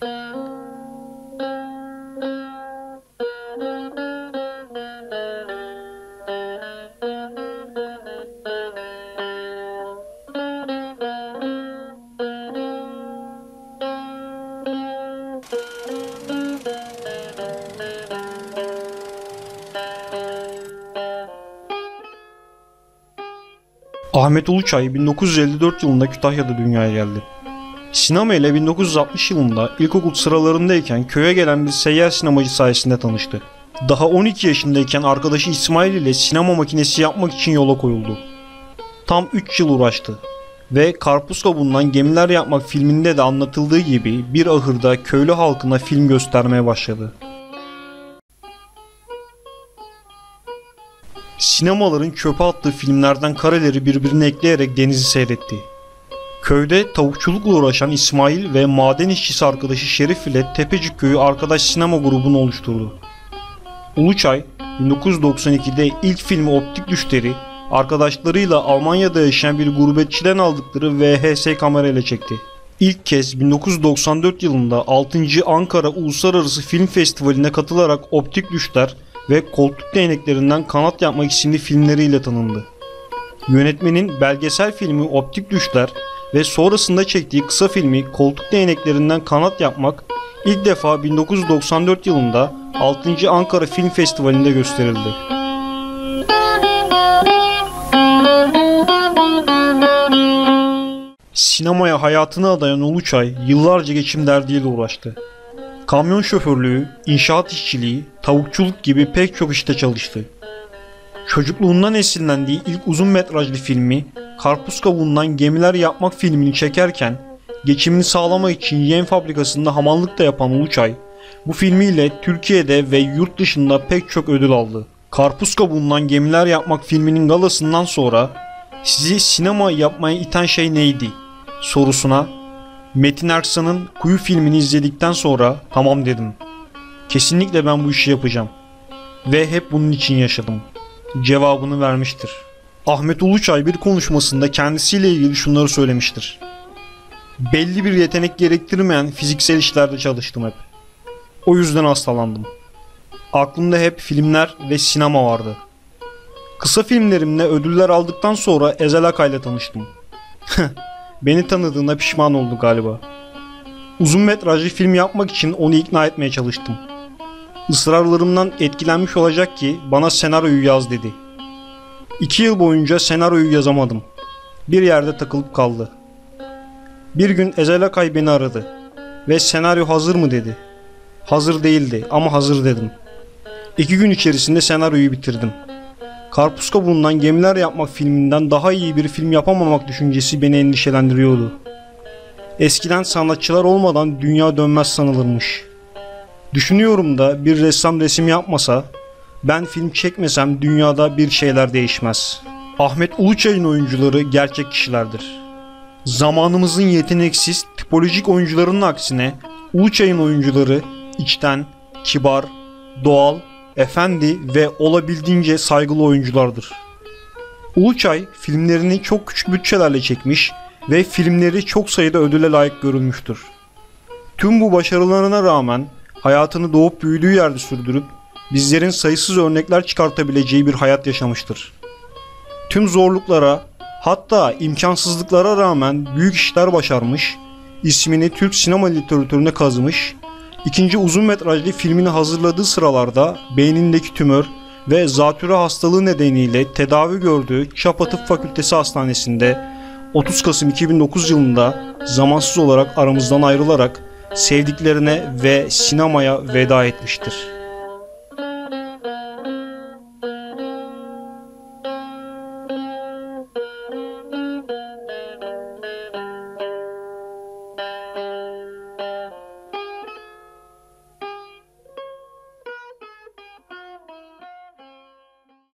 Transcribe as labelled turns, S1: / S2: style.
S1: Ahmet Uluçay 1954 yılında Kütahya'da dünyaya geldi. Sinema ile 1960 yılında ilkokul sıralarındayken köye gelen bir seyyar sinemacı sayesinde tanıştı. Daha 12 yaşındayken arkadaşı İsmail ile sinema makinesi yapmak için yola koyuldu. Tam 3 yıl uğraştı ve karpuz kabuğundan gemiler yapmak filminde de anlatıldığı gibi bir ahırda köylü halkına film göstermeye başladı. Sinemaların çöpe attığı filmlerden kareleri birbirine ekleyerek denizi seyretti. Köyde tavukçulukla uğraşan İsmail ve maden işçisi arkadaşı Şerif ile Tepecik Köyü Arkadaş Sinema grubunu oluşturdu. Uluçay 1992'de ilk filmi Optik Düşleri arkadaşlarıyla Almanya'da yaşayan bir gurbetçiden aldıkları VHS kamerayla çekti. İlk kez 1994 yılında 6. Ankara Uluslararası Film Festivali'ne katılarak Optik Düşler ve Koltuk Değneklerinden Kanat Yapmak isimli filmleriyle tanındı. Yönetmenin belgesel filmi Optik Düşler ve sonrasında çektiği kısa filmi Koltuk Değneklerinden Kanat Yapmak ilk defa 1994 yılında 6. Ankara Film Festivali'nde gösterildi. Sinemaya hayatını adayan Uluçay yıllarca geçim derdiyle uğraştı. Kamyon şoförlüğü, inşaat işçiliği, tavukçuluk gibi pek çok işte çalıştı. Çocukluğundan esinlendiği ilk uzun metrajlı filmi Karpuz Kabuğundan Gemiler Yapmak filmini çekerken geçimini sağlamak için yem fabrikasında hamallık da yapan Uluçay bu filmiyle Türkiye'de ve yurt dışında pek çok ödül aldı. Karpuz Kabuğundan Gemiler Yapmak filminin galasından sonra sizi sinema yapmaya iten şey neydi sorusuna Metin Erksan'ın Kuyu filmini izledikten sonra tamam dedim. Kesinlikle ben bu işi yapacağım. Ve hep bunun için yaşadım. Cevabını vermiştir. Ahmet Uluçay bir konuşmasında kendisiyle ilgili şunları söylemiştir. Belli bir yetenek gerektirmeyen fiziksel işlerde çalıştım hep. O yüzden hastalandım. Aklımda hep filmler ve sinema vardı. Kısa filmlerimle ödüller aldıktan sonra Ezel Akay'la tanıştım. Beni tanıdığına pişman oldu galiba. Uzun metrajlı film yapmak için onu ikna etmeye çalıştım. Israrlarımdan etkilenmiş olacak ki bana senaryoyu yaz dedi. İki yıl boyunca senaryoyu yazamadım. Bir yerde takılıp kaldı. Bir gün Ezel Akay beni aradı ve senaryo hazır mı dedi. Hazır değildi ama hazır dedim. İki gün içerisinde senaryoyu bitirdim. Karpuz kabuğundan gemiler yapmak filminden daha iyi bir film yapamamak düşüncesi beni endişelendiriyordu. Eskiden sanatçılar olmadan dünya dönmez sanılırmış. Düşünüyorum da bir ressam resim yapmasa, ben film çekmesem dünyada bir şeyler değişmez. Ahmet Uluçay'ın oyuncuları gerçek kişilerdir. Zamanımızın yeteneksiz, tipolojik oyuncularının aksine Uluçay'ın oyuncuları içten, kibar, doğal efendi ve olabildiğince saygılı oyunculardır. Uluçay filmlerini çok küçük bütçelerle çekmiş ve filmleri çok sayıda ödüle layık görülmüştür. Tüm bu başarılarına rağmen hayatını doğup büyüdüğü yerde sürdürüp bizlerin sayısız örnekler çıkartabileceği bir hayat yaşamıştır. Tüm zorluklara hatta imkansızlıklara rağmen büyük işler başarmış, ismini Türk sinema literatürüne kazımış İkinci uzun metrajlı filmini hazırladığı sıralarda beynindeki tümör ve zatürre hastalığı nedeniyle tedavi gördüğü Çapa Tıp Fakültesi Hastanesi'nde 30 Kasım 2009 yılında zamansız olarak aramızdan ayrılarak sevdiklerine ve sinemaya veda etmiştir.